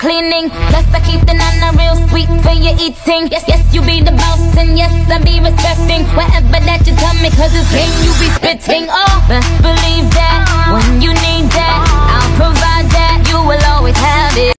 Cleaning. Plus, I keep the nana real sweet for your eating. Yes, yes, you be the boss, and yes, I be respecting whatever that you tell me, cause it's game you be spitting. Oh, best believe